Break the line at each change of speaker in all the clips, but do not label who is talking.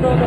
どう
ぞ。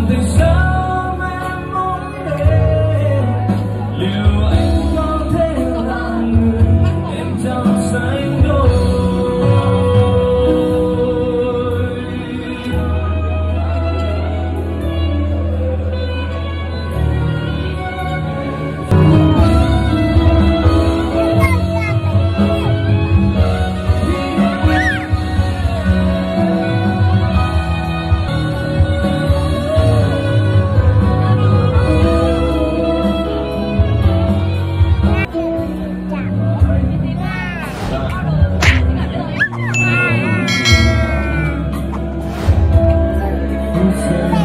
Ontem Amen.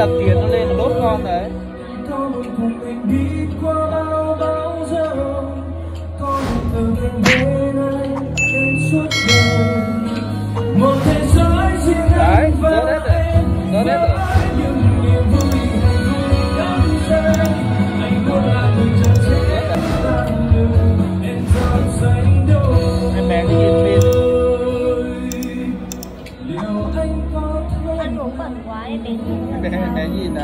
đặt tiền nó lên đốt con đấy Đấy, rớt hết rồi, rớt hết rồi 便
宜呢